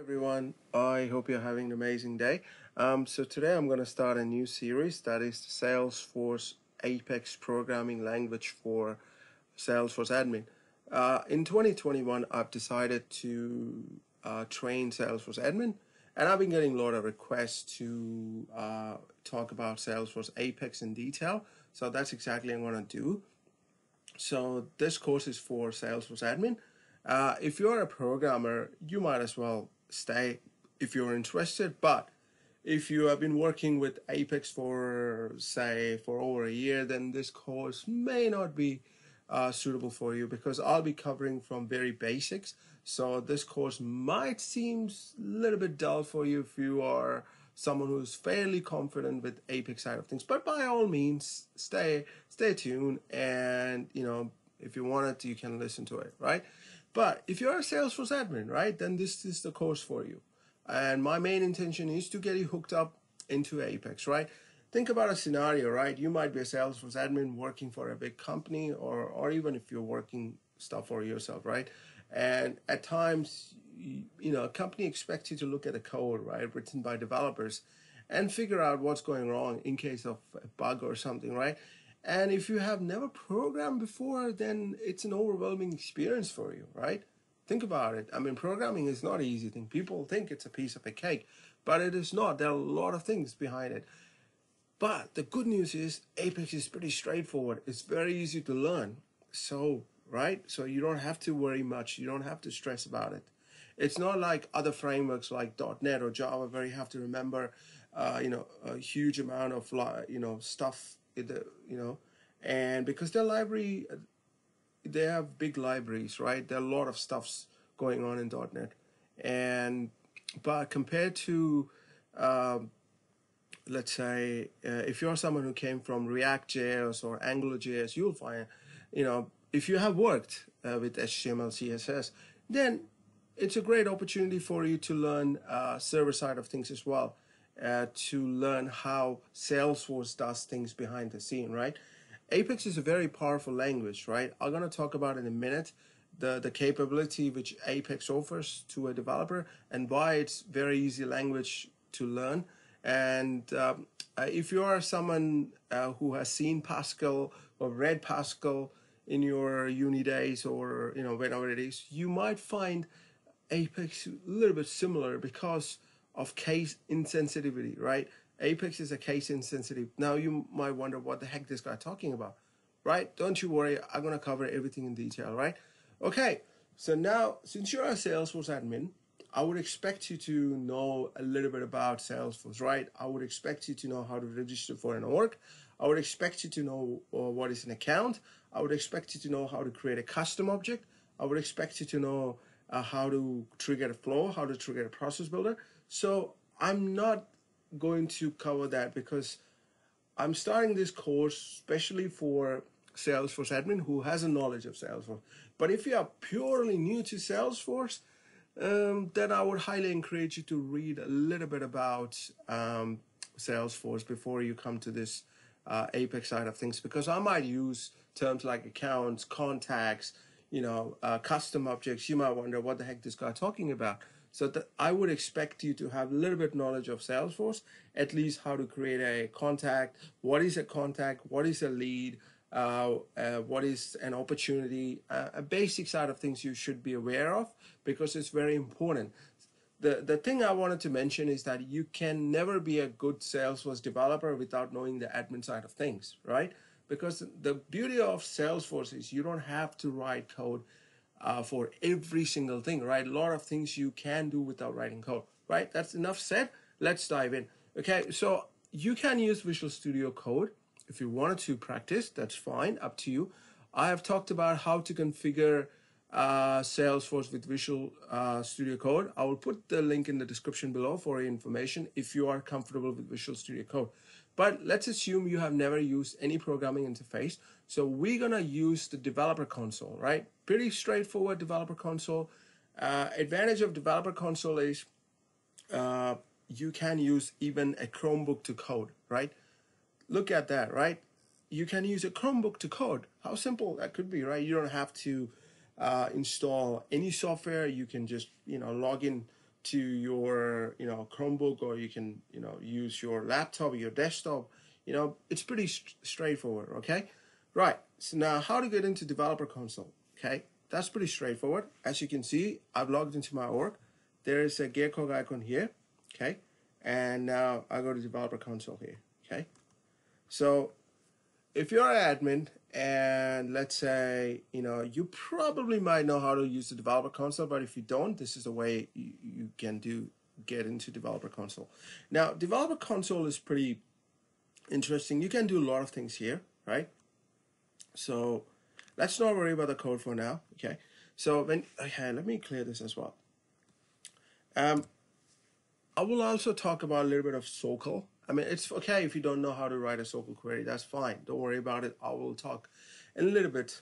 everyone. I hope you're having an amazing day. Um, so today I'm going to start a new series that is Salesforce Apex programming language for Salesforce admin. Uh, in 2021, I've decided to uh, train Salesforce admin, and I've been getting a lot of requests to uh, talk about Salesforce Apex in detail. So that's exactly what I'm going to do. So this course is for Salesforce admin. Uh, if you're a programmer, you might as well stay if you're interested. But if you have been working with Apex for, say, for over a year, then this course may not be uh, suitable for you because I'll be covering from very basics. So this course might seem a little bit dull for you if you are someone who's fairly confident with Apex side of things. But by all means, stay stay tuned, and you know if you want it, you can listen to it, right? But if you're a Salesforce admin, right, then this is the course for you. And my main intention is to get you hooked up into Apex, right? Think about a scenario, right? You might be a Salesforce admin working for a big company or, or even if you're working stuff for yourself, right? And at times, you know, a company expects you to look at a code, right, written by developers and figure out what's going wrong in case of a bug or something, right? And if you have never programmed before, then it's an overwhelming experience for you, right? Think about it. I mean, programming is not an easy thing. People think it's a piece of a cake, but it is not. There are a lot of things behind it. But the good news is Apex is pretty straightforward. It's very easy to learn. So, right? So you don't have to worry much. You don't have to stress about it. It's not like other frameworks like .NET or Java where you have to remember, uh, you know, a huge amount of, you know, stuff you know, and because their library, they have big libraries, right? There are a lot of stuffs going on in .NET, and but compared to, um, let's say, uh, if you're someone who came from React.js or AngularJS, you'll find, you know, if you have worked uh, with HTML, CSS, then it's a great opportunity for you to learn uh, server side of things as well uh, to learn how Salesforce does things behind the scene, right? Apex is a very powerful language, right? I'm going to talk about in a minute the, the capability which Apex offers to a developer and why it's very easy language to learn. And um, uh, if you are someone uh, who has seen Pascal or read Pascal in your uni days or you know whenever it is, you might find Apex a little bit similar because of case insensitivity, right? Apex is a case insensitive. Now you might wonder what the heck this guy talking about, right? Don't you worry, I'm gonna cover everything in detail, right? Okay, so now since you're a Salesforce admin, I would expect you to know a little bit about Salesforce, right? I would expect you to know how to register for an org. I would expect you to know uh, what is an account. I would expect you to know how to create a custom object. I would expect you to know uh, how to trigger a flow, how to trigger a process builder. So I'm not going to cover that because I'm starting this course especially for Salesforce admin who has a knowledge of Salesforce. But if you are purely new to Salesforce, um, then I would highly encourage you to read a little bit about um, Salesforce before you come to this uh, Apex side of things because I might use terms like accounts, contacts, you know, uh, custom objects. You might wonder what the heck this guy talking about. So that I would expect you to have a little bit knowledge of Salesforce, at least how to create a contact, what is a contact, what is a lead, uh, uh, what is an opportunity, uh, a basic side of things you should be aware of because it's very important. The, the thing I wanted to mention is that you can never be a good Salesforce developer without knowing the admin side of things, right? Because the beauty of Salesforce is you don't have to write code uh, for every single thing, right? A lot of things you can do without writing code, right? That's enough said. Let's dive in. Okay, so you can use Visual Studio Code if you wanted to practice. That's fine, up to you. I have talked about how to configure uh, Salesforce with Visual uh, Studio Code. I will put the link in the description below for information if you are comfortable with Visual Studio Code. But let's assume you have never used any programming interface. So we're to use the developer console, right? Pretty straightforward developer console. Uh, advantage of developer console is uh, you can use even a Chromebook to code, right? Look at that, right? You can use a Chromebook to code. How simple that could be, right? You don't have to uh, install any software. You can just, you know, log in to your you know Chromebook or you can you know use your laptop or your desktop. You know it's pretty st- straightforward. Okay, right. So now how to get into Developer Console? Okay, that's pretty straightforward. As you can see, I've logged into my org. There is a Gearcog icon here. Okay, and now I go to Developer Console here. Okay, so if you're an admin and let's say you know you probably might know how to use the developer console but if you don't this is the way you, you can do get into developer console now developer console is pretty interesting you can do a lot of things here right so let's not worry about the code for now okay so when okay let me clear this as well um i will also talk about a little bit of SOQL I mean, it's okay if you don't know how to write a SOQL query. That's fine. Don't worry about it. I will talk in a little bit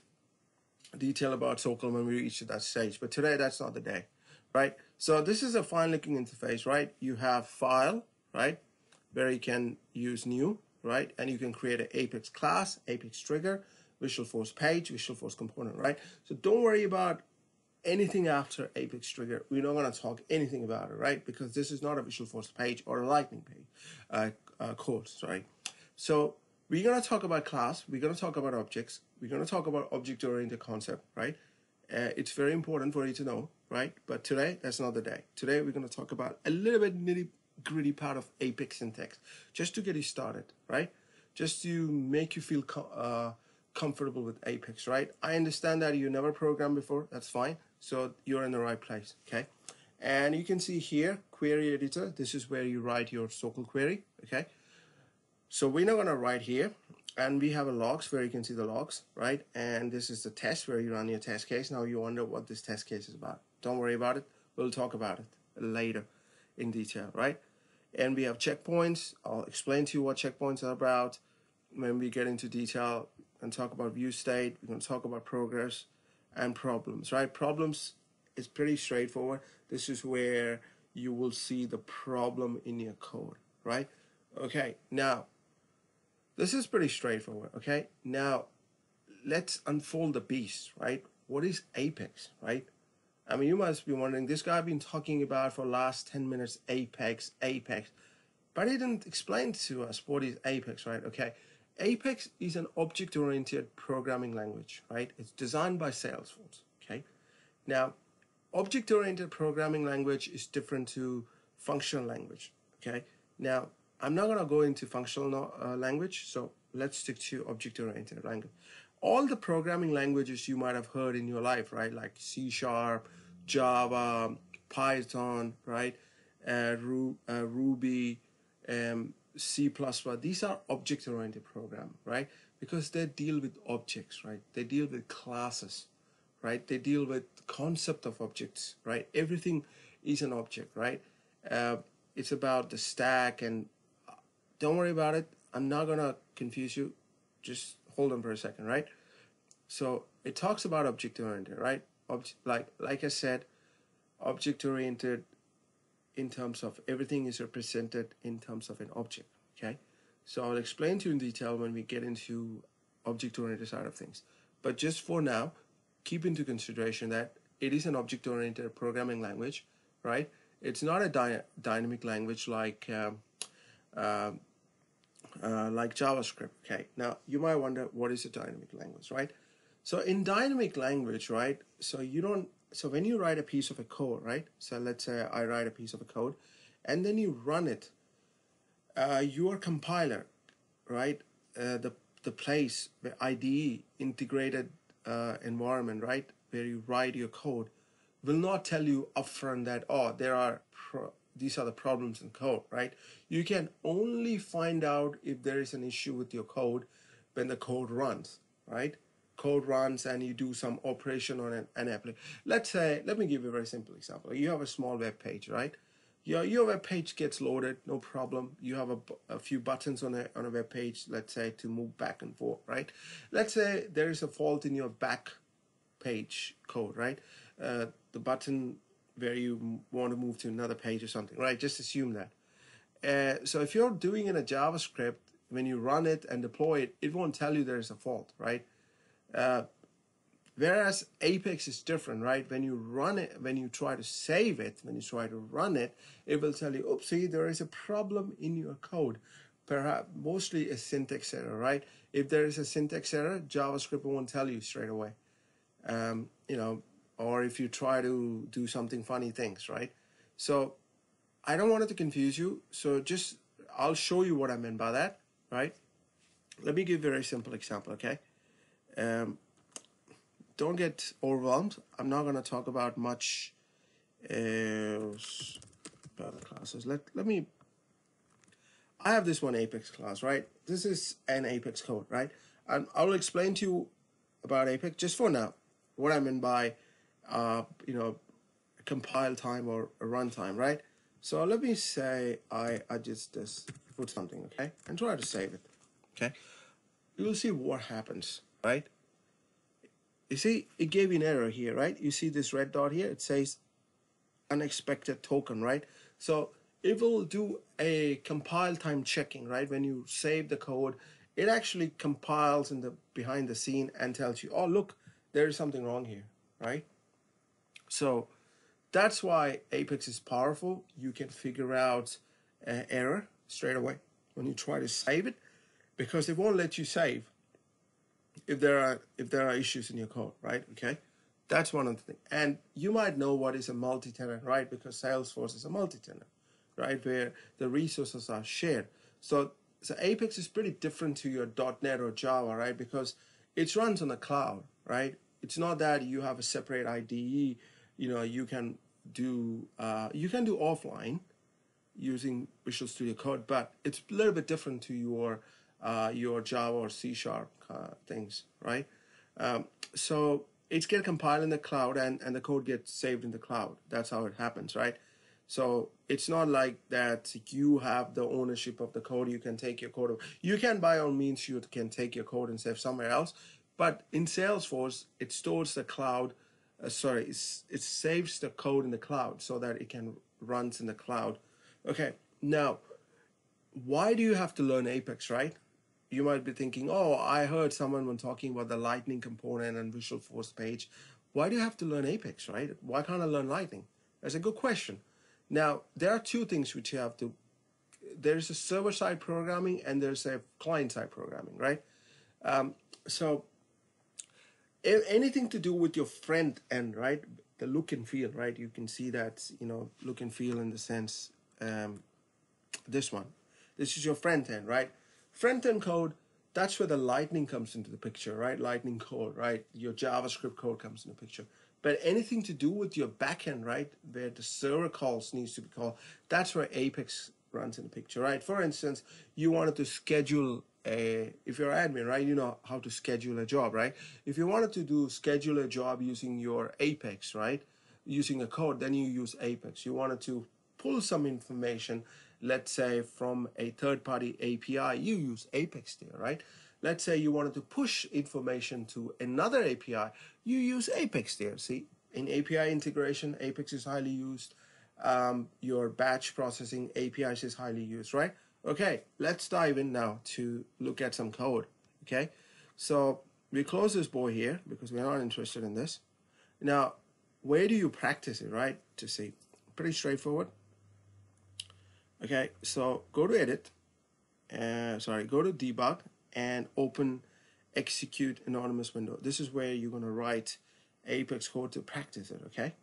detail about SOQL when we reach that stage. But today, that's not the day, right? So this is a fine looking interface, right? You have file, right? Where you can use new, right? And you can create an Apex class, Apex trigger, Visualforce page, Visualforce component, right? So don't worry about anything after Apex Trigger. We're not going to talk anything about it, right? Because this is not a Visualforce page or a Lightning page uh, uh, code, sorry. So we're going to talk about class. We're going to talk about objects. We're going to talk about object-oriented concept, right? Uh, it's very important for you to know, right? But today, that's not the day. Today, we're going to talk about a little bit nitty-gritty part of Apex syntax, just to get you started, right? Just to make you feel uh, comfortable with Apex, right? I understand that you never programmed before. That's fine. So you're in the right place, okay? And you can see here, query editor, this is where you write your SQL query, okay? So we're not gonna write here, and we have a logs where you can see the logs, right? And this is the test where you run your test case. Now you wonder what this test case is about. Don't worry about it. We'll talk about it later in detail, right? And we have checkpoints. I'll explain to you what checkpoints are about when we get into detail and talk about view state. We're going to talk about progress, and problems, right? Problems is pretty straightforward. This is where you will see the problem in your code, right? Okay, now, this is pretty straightforward, okay? Now, let's unfold the beast, right? What is Apex, right? I mean, you must be wondering, this guy I've been talking about for last 10 minutes, Apex, Apex. But he didn't explain to us what is Apex, right? Okay, Apex is an object-oriented programming language, right? It's designed by Salesforce, okay? Now, object-oriented programming language is different to functional language, okay? Now, I'm not going to go into functional uh, language, so let's stick to object-oriented language. All the programming languages you might have heard in your life, right? Like C Sharp, Java, Python, right? Uh, Ru uh, Ruby, um, C++, plus these are object-oriented program, right? Because they deal with objects, right? They deal with classes, right? They deal with concept of objects, right? Everything is an object, right? Uh, it's about the stack and uh, don't worry about it. I'm not gonna confuse you. Just hold on for a second, right? So it talks about object-oriented, right? Obj like like I said, object-oriented in terms of everything is represented in terms of an object. Okay, so I'll explain to you in detail when we get into object-oriented side of things. But just for now, keep into consideration that it is an object-oriented programming language, right? It's not a dy dynamic language like um, uh, uh, like JavaScript. Okay, now you might wonder what is a dynamic language, right? So in dynamic language, right? So you don't so when you write a piece of a code, right? So let's say I write a piece of a code, and then you run it. Uh, your compiler, right? Uh, the the place the IDE integrated uh, environment, right, where you write your code, will not tell you upfront that oh there are these are the problems in code, right? You can only find out if there is an issue with your code when the code runs, right? Code runs and you do some operation on an, an application. Let's say, let me give you a very simple example. You have a small web page, right? Your, your web page gets loaded, no problem. You have a, a few buttons on a, on a web page, let's say, to move back and forth, right? Let's say there is a fault in your back page code, right? Uh, the button where you want to move to another page or something, right? Just assume that. Uh, so if you're doing in a JavaScript, when you run it and deploy it, it won't tell you there's a fault, right? Uh, Whereas Apex is different, right? When you run it, when you try to save it, when you try to run it, it will tell you, oopsie, there is a problem in your code. Perhaps mostly a syntax error, right? If there is a syntax error, JavaScript won't tell you straight away. Um, you know, or if you try to do something funny things, right? So I don't want it to confuse you. So just, I'll show you what I mean by that, right? Let me give you a very simple example, okay? Um, don't get overwhelmed. I'm not going to talk about much uh, about the classes. Let, let me, I have this one Apex class, right? This is an Apex code, right? And I'll explain to you about Apex just for now, what I mean by, uh, you know, compile time or a runtime, right? So let me say I, I just, just put something, okay? And try to save it, okay? You'll see what happens, right? You see, it gave you an error here, right? You see this red dot here? It says unexpected token, right? So it will do a compile time checking, right? When you save the code, it actually compiles in the behind the scene and tells you, oh, look, there is something wrong here, right? So that's why Apex is powerful. You can figure out an error straight away when you try to save it because it won't let you save if there are if there are issues in your code, right? Okay, that's one of the things. And you might know what is a multi-tenant, right? Because Salesforce is a multi-tenant, right? Where the resources are shared. So so Apex is pretty different to your .NET or Java, right? Because it runs on the cloud, right? It's not that you have a separate IDE. You know, you can do uh, you can do offline using Visual Studio Code, but it's a little bit different to your uh, your Java or C Sharp things, right? Um, so it's get compiled in the cloud and, and the code gets saved in the cloud. That's how it happens, right? So it's not like that you have the ownership of the code. You can take your code. You can, by all means, you can take your code and save somewhere else. But in Salesforce, it stores the cloud. Uh, sorry, it saves the code in the cloud so that it can runs in the cloud. Okay, now, why do you have to learn Apex, right? You might be thinking, oh, I heard someone when talking about the Lightning component and Visualforce page. Why do you have to learn Apex, right? Why can't I learn Lightning? That's a good question. Now, there are two things which you have to, there's a server-side programming and there's a client-side programming, right? Um, so anything to do with your front end, right? The look and feel, right? You can see that, you know, look and feel in the sense, um, this one. This is your front end, right? Front-end code, that's where the Lightning comes into the picture, right? Lightning code, right? Your JavaScript code comes in the picture. But anything to do with your backend, right, where the server calls needs to be called, that's where Apex runs in the picture, right? For instance, you wanted to schedule a, if you're admin, right, you know how to schedule a job, right? If you wanted to do schedule a job using your Apex, right, using a code, then you use Apex. You wanted to pull some information let's say from a third-party API, you use Apex there, right? Let's say you wanted to push information to another API, you use Apex there. See, in API integration, Apex is highly used. Um, your batch processing APIs is highly used, right? Okay, let's dive in now to look at some code, okay? So we close this boy here because we're not interested in this. Now, where do you practice it, right? To see, pretty straightforward. Okay, so go to edit, uh, sorry, go to debug and open execute anonymous window. This is where you're going to write Apex code to practice it, okay?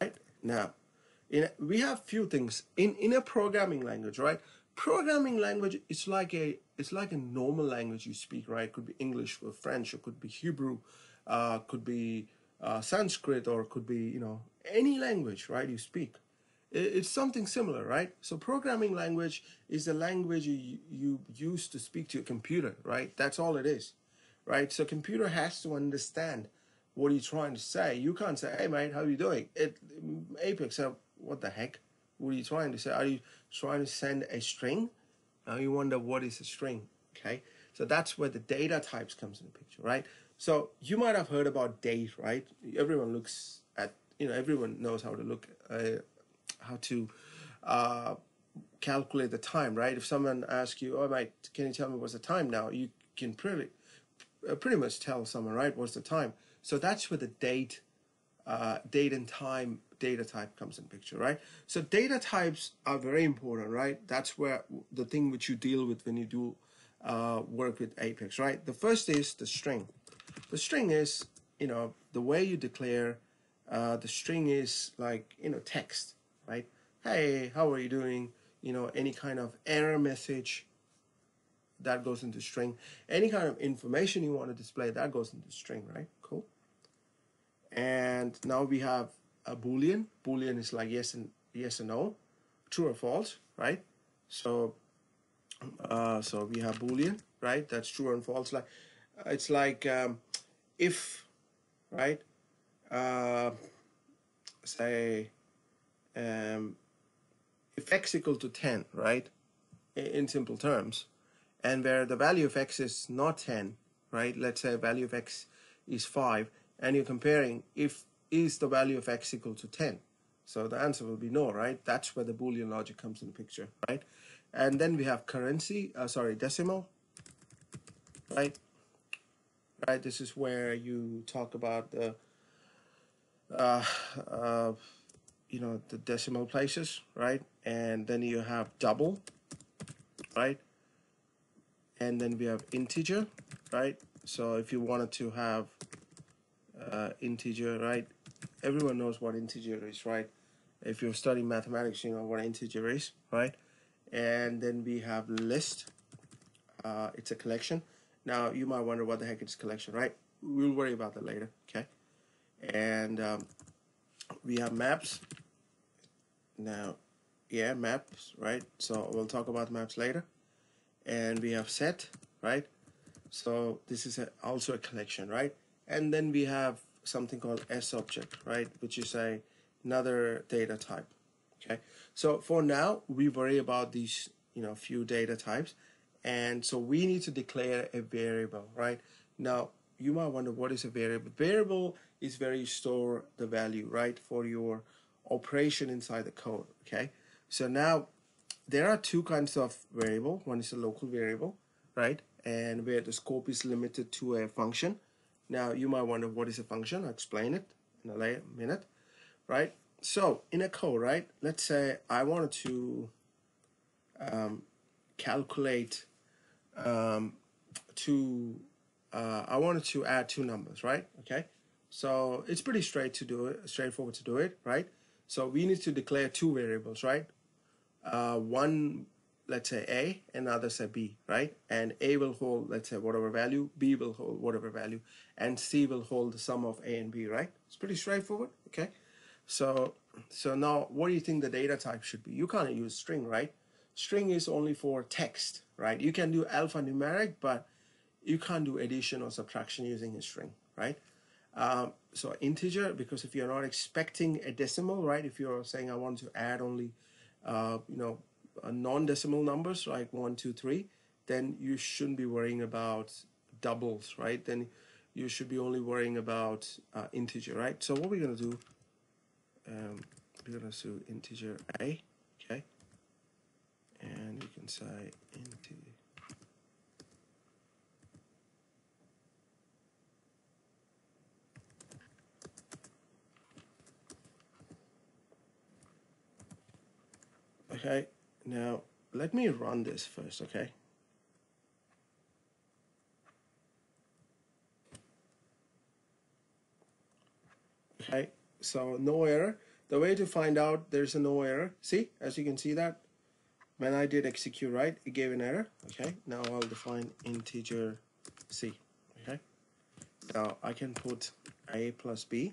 Right? Now, in we have few things in in a programming language, right? Programming language is like a it's like a normal language you speak, right? It could be English or French, or could be Hebrew, uh, could be uh, Sanskrit, or could be you know any language, right? You speak. It's something similar, right? So programming language is the language you, you use to speak to your computer, right? That's all it is, right? So computer has to understand what you're trying to say. You can't say, hey, mate, how are you doing? It, Apex, what the heck? What are you trying to say? Are you trying to send a string? Now you wonder what is a string, okay? So that's where the data types comes in the picture, right? So you might have heard about date, right? Everyone looks at, you know, everyone knows how to look uh, how to uh, calculate the time, right? If someone asks you, "Oh, mate, can you tell me what's the time now?" You can pretty uh, pretty much tell someone, right? What's the time? So that's where the date, uh, date and time data type comes in picture, right? So data types are very important, right? That's where the thing which you deal with when you do uh, work with Apex, right? The first is the string. The string is, you know, the way you declare uh, the string is like, you know, text, right? Hey, how are you doing? You know, any kind of error message that goes into string. Any kind of information you want to display that goes into string, right? Cool. And now we have a boolean. Boolean is like yes and yes and no, true or false, right? So, uh, so we have boolean, right? That's true and false. Like it's like um, if, right? Uh, say, um, if x equal to ten, right? In simple terms, and where the value of x is not ten, right? Let's say value of x is five, and you're comparing if is the value of x equal to 10? So the answer will be no, right? That's where the Boolean logic comes in the picture, right? And then we have currency, uh, sorry, decimal, right? Right, this is where you talk about the, uh, uh, you know, the decimal places, right? And then you have double, right? And then we have integer, right? So if you wanted to have uh, integer, right? everyone knows what integer is, right? If you're studying mathematics, you know what integer is, right? And then we have list. Uh, it's a collection. Now, you might wonder what the heck is collection, right? We'll worry about that later, okay? And um, we have maps. Now, yeah, maps, right? So we'll talk about maps later. And we have set, right? So this is a, also a collection, right? And then we have something called sObject, right? Which is a another data type. Okay. So for now, we worry about these, you know, few data types. And so we need to declare a variable, right? Now, you might wonder what is a variable. Variable is where you store the value, right, for your operation inside the code, okay? So now, there are two kinds of variable. One is a local variable, right? And where the scope is limited to a function. Now you might wonder what is a function. I'll explain it in a minute, right? So in a code, right? Let's say I wanted to um, calculate um, to uh, I wanted to add two numbers, right? Okay, so it's pretty straight to do it, straightforward to do it, right? So we need to declare two variables, right? Uh, one let's say A, and other say B, right? And A will hold, let's say, whatever value, B will hold whatever value, and C will hold the sum of A and B, right? It's pretty straightforward, okay? So, so now, what do you think the data type should be? You can't use string, right? String is only for text, right? You can do alphanumeric, but you can't do addition or subtraction using a string, right? Um, so integer, because if you're not expecting a decimal, right? If you're saying I want to add only, uh, you know, non-decimal numbers like one, two, three, then you shouldn't be worrying about doubles, right? Then you should be only worrying about uh, integer, right? So what we're gonna do, um, we're gonna do integer a, okay? And you can say integer. Okay, now, let me run this first, okay? Okay, so no error. The way to find out there's a no error, see, as you can see that, when I did execute right, it gave an error, okay? Now I'll define integer c, okay? Now I can put a plus b,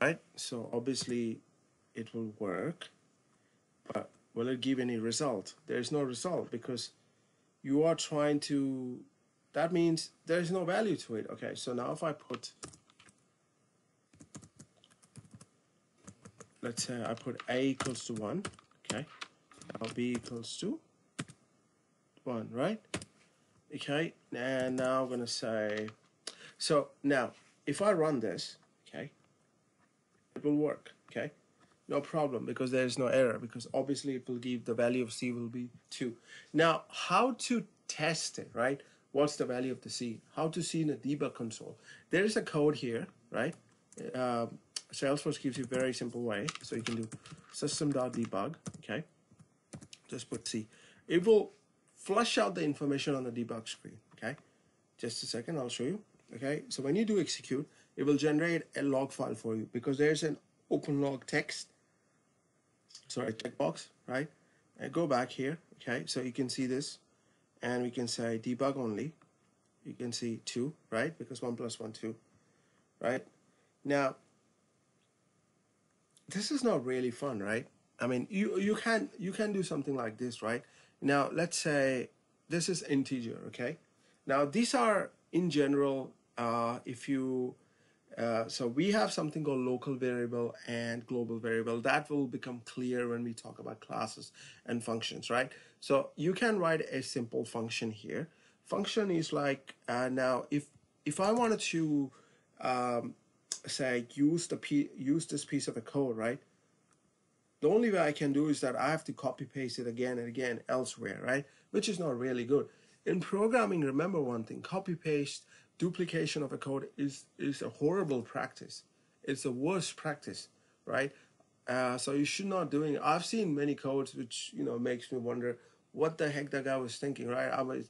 right? So obviously it will work. But will it give any result? There is no result because you are trying to, that means there is no value to it. Okay, so now if I put, let's say I put a equals to 1, okay, now b equals to 1, right? Okay, and now I'm going to say, so now if I run this, okay, it will work, okay? No problem because there is no error because obviously it will give the value of c will be 2 now how to test it right what's the value of the C, how to see in the debug console. There is a code here, right? Uh, Salesforce gives you a very simple way. So you can do system.debug, okay? Just put C. It will flush out the information on the debug screen, okay? Just a second, I'll show you, okay? So when you do execute, it will generate a log file for you because there's an open log text, sorry, checkbox, right? And go back here, okay? So you can see this and we can say debug only. You can see two, right? Because one plus one, two, right? Now, this is not really fun, right? I mean, you you can you can do something like this, right? Now, let's say this is integer, okay? Now, these are in general, uh, if you uh, so we have something called local variable and global variable that will become clear when we talk about classes and functions right? So you can write a simple function here. Function is like uh, now if if I wanted to um, say use the p use this piece of a code right? The only way I can do is that I have to copy paste it again and again elsewhere right? Which is not really good. In programming remember one thing copy paste duplication of a code is is a horrible practice. It's a worst practice, right? Uh, so you should not doing. I've seen many codes which you know makes me wonder what the heck that guy was thinking, right? I was,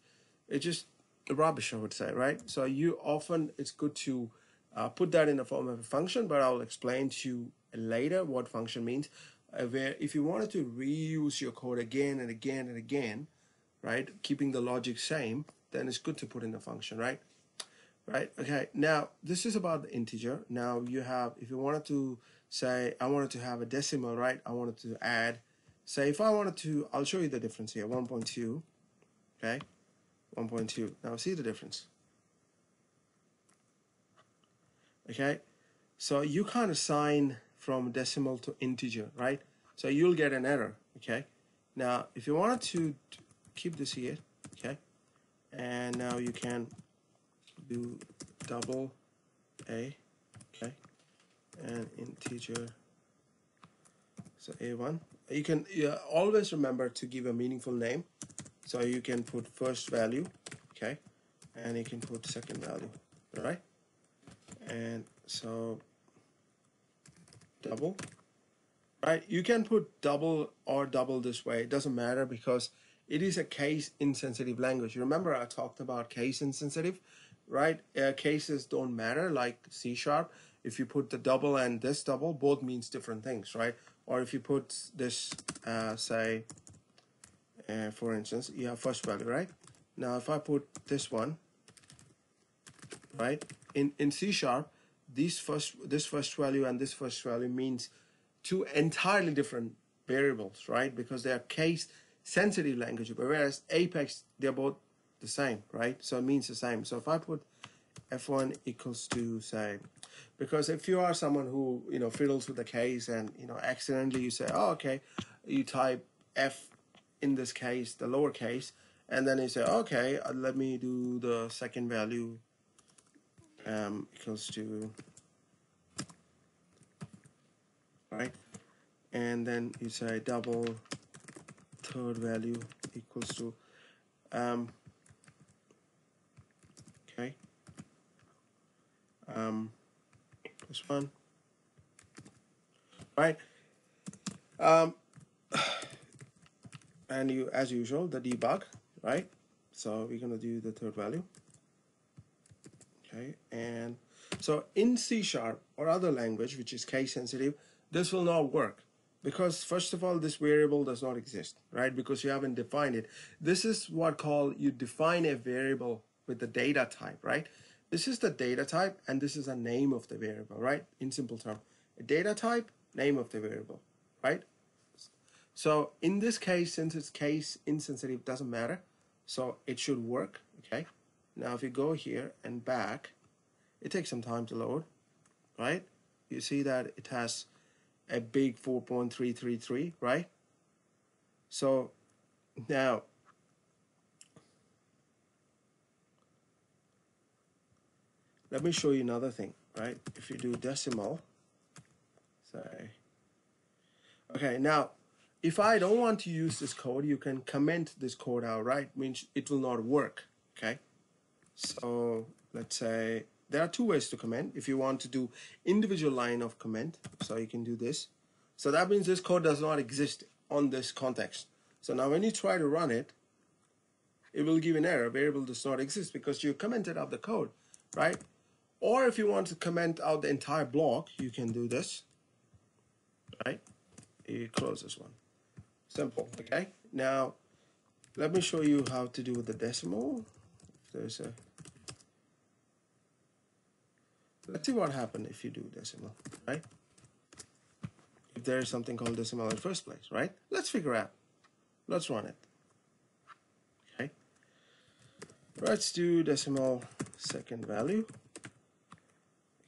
it's just rubbish, I would say, right? So you often it's good to uh, put that in the form of a function, but I'll explain to you later what function means. Uh, where if you wanted to reuse your code again and again and again, right, keeping the logic same, then it's good to put in a function, right? Right? Okay, now this is about the integer. Now you have, if you wanted to say, I wanted to have a decimal, right? I wanted to add, say if I wanted to, I'll show you the difference here, 1.2, okay? 1.2, now see the difference. Okay, so you can't assign from decimal to integer, right? So you'll get an error, okay? Now, if you wanted to keep this here, okay? And now you can do double a okay and integer. So a1 you can yeah, always remember to give a meaningful name. So you can put first value okay and you can put second value right and so double right? You can put double or double this way. It doesn't matter because it is a case insensitive language. Remember I talked about case insensitive right? Uh, cases don't matter, like C sharp. If you put the double and this double, both means different things, right? Or if you put this, uh, say, uh, for instance, you have first value, right? Now, if I put this one, right, in, in C sharp, this first, this first value and this first value means two entirely different variables, right? Because they are case sensitive language, whereas Apex, they're both the same, right? So it means the same. So if I put f1 equals to say, because if you are someone who, you know, fiddles with the case and, you know, accidentally you say, oh, okay, you type f in this case, the lower case, and then you say, okay, uh, let me do the second value um, equals to, right? And then you say double third value equals to, um, okay. Um this one. Right. Um and you as usual the debug right? So we're going to do the third value. Okay and so in C sharp or other language which is case sensitive this will not work because first of all this variable does not exist right? Because you haven't defined it. This is what called you define a variable with the data type, right? This is the data type and this is a name of the variable, right? In simple term, a data type, name of the variable, right? So in this case, since it's case insensitive, doesn't matter. So it should work, okay? Now if you go here and back, it takes some time to load, right? You see that it has a big 4.333, right? So now Let me show you another thing, right? If you do decimal, say, okay, now, if I don't want to use this code, you can comment this code out, right? Means it will not work, okay? So let's say there are two ways to comment. If you want to do individual line of comment, so you can do this. So that means this code does not exist on this context. So now when you try to run it, it will give an error. Variable does not exist because you commented out the code, right? Or if you want to comment out the entire block, you can do this, right? You close this one. Simple, okay? Now, let me show you how to do with the decimal. There's a Let's see what happens if you do decimal, right? If there is something called decimal in the first place, right? Let's figure out. Let's run it. Okay. Let's do decimal second value.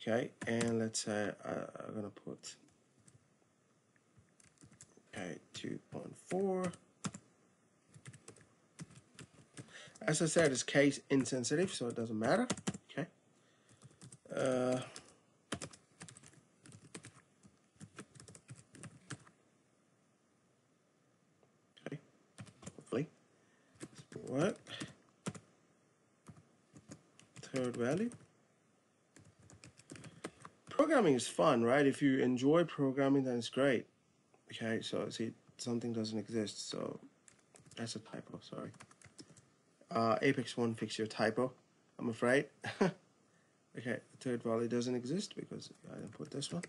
Okay, and let's say uh, I'm gonna put okay 2.4. As I said, it's case insensitive, so it doesn't matter. Uh, okay, hopefully. What? Third value. Programming is fun, right? If you enjoy programming, then it's great. Okay, so see, something doesn't exist, so that's a typo, sorry. Uh, Apex 1 fix your typo, I'm afraid. Okay, the third value doesn't exist because I didn't put this one.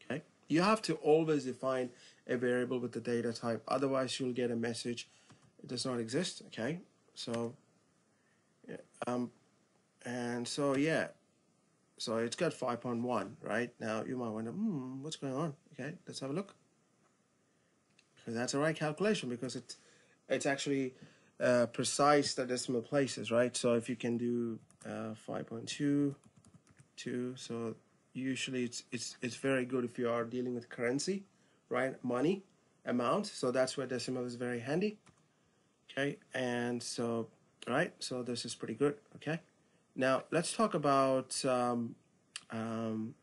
Okay, you have to always define a variable with the data type, otherwise you'll get a message it does not exist. Okay, so yeah, um, and so yeah, so it's got 5.1 right now. You might wonder, hmm, what's going on? Okay, let's have a look. So that's the right calculation because it it's actually uh, precise the decimal places, right? So if you can do uh, 5.2, 2, so usually it's, it's, it's very good if you are dealing with currency, right? Money, amount, so that's where decimal is very handy. Okay, and so, right, so this is pretty good, okay? Now, let's talk about um, um,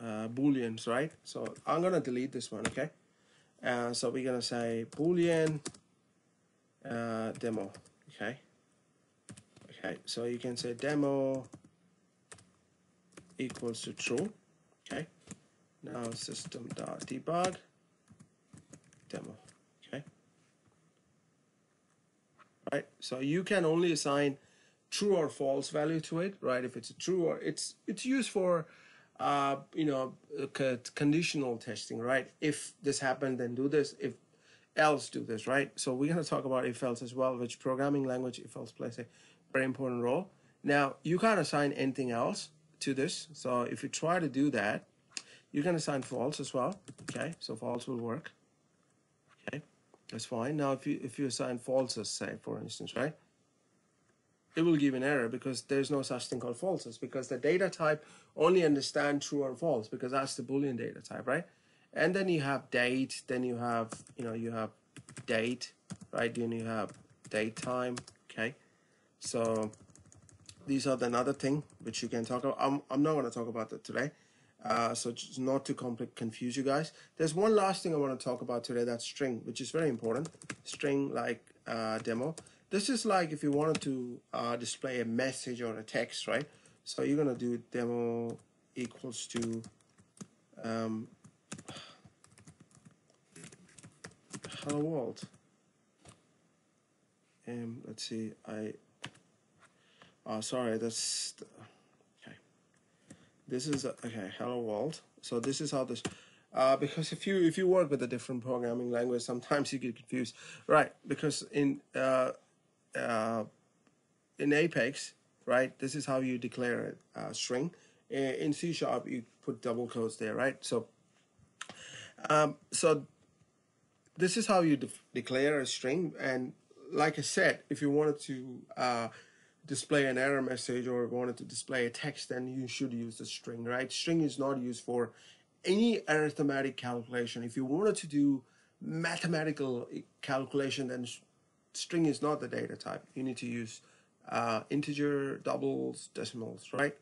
uh, booleans, right? So I'm gonna delete this one, okay? Uh, so we're gonna say boolean uh, demo. Okay. Okay, so you can say demo equals to true. Okay. Now system dot debug demo. Okay. Right. So you can only assign true or false value to it, right? If it's true or it's it's used for uh, you know, conditional testing, right? If this happened, then do this. If else do this, right? So we're going to talk about if else as well, which programming language if else plays a very important role. Now, you can't assign anything else to this. So if you try to do that, you can assign false as well. Okay, so false will work. Okay, that's fine. Now, if you if you assign falses, say for instance, right, it will give an error because there's no such thing called falses because the data type only understand true or false because that's the boolean data type, right? and then you have date then you have you know you have date right? Then you have date time okay? So these are the another thing which you can talk about. I'm, I'm not going to talk about that today uh, so just not to complicate confuse you guys. There's one last thing i want to talk about today that's string which is very important. String like uh, demo this is like if you wanted to uh, display a message or a text right? So you're going to do demo equals to um, hello world. Um let's see i oh sorry that's okay. This is okay hello world. So this is how this uh, because if you if you work with a different programming language sometimes you get confused. Right because in uh, uh, in apex right this is how you declare a string in c sharp you put double quotes there right so um, so this is how you de declare a string. And like I said, if you wanted to uh, display an error message or wanted to display a text, then you should use the string, right? String is not used for any arithmetic calculation. If you wanted to do mathematical calculation, then string is not the data type. You need to use uh, integer, doubles, decimals, right?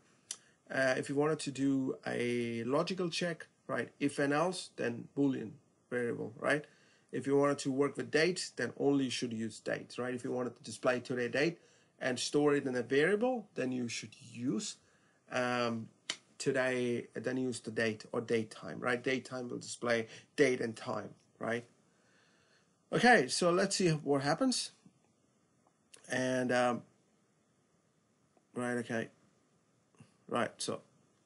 Uh, if you wanted to do a logical check, right? If and else, then Boolean variable, right? If you wanted to work with dates, then only you should use dates, right? If you wanted to display today date, and store it in a variable, then you should use um, today, then use the date or date time, right? Date time will display date and time, right? Okay, so let's see what happens. And, um, right, okay. Right, so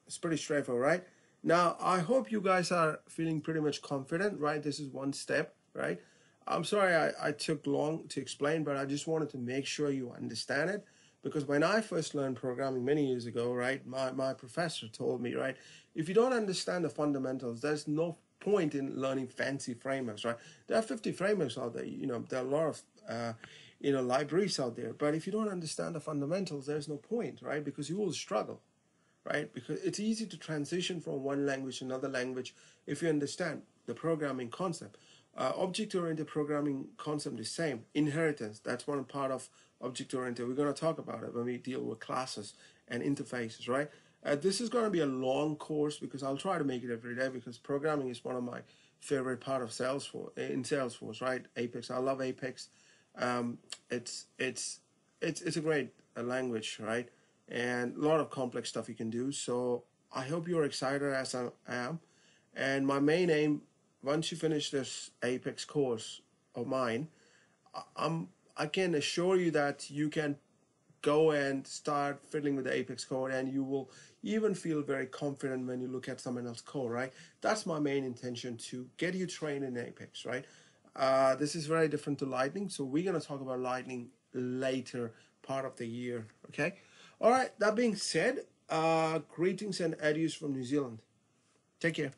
it's pretty straightforward, right? Now, I hope you guys are feeling pretty much confident, right? This is one step, right? I'm sorry I, I took long to explain, but I just wanted to make sure you understand it. Because when I first learned programming many years ago, right, my, my professor told me, right, if you don't understand the fundamentals, there's no point in learning fancy frameworks, right? There are 50 frameworks out there, you know, there are a lot of, uh, you know, libraries out there. But if you don't understand the fundamentals, there's no point, right? Because you will struggle, right? Because it's easy to transition from one language to another language if you understand the programming concept. Uh, object-oriented programming concept is the same. Inheritance, that's one part of object-oriented. We're going to talk about it when we deal with classes and interfaces, right? Uh, this is going to be a long course because I'll try to make it every day because programming is one of my favorite part of Salesforce in Salesforce, right? Apex, I love Apex. Um, it's it's it's it's a great uh, language, right? And a lot of complex stuff you can do. So I hope you're excited as I am. And my main aim once you finish this Apex course of mine, I'm I can assure you that you can go and start fiddling with the Apex code and you will even feel very confident when you look at someone else's code, right? That's my main intention to get you trained in Apex, right? Uh, this is very different to Lightning, so we're going to talk about Lightning later part of the year, okay? All right, that being said, uh, greetings and adios from New Zealand. Take care.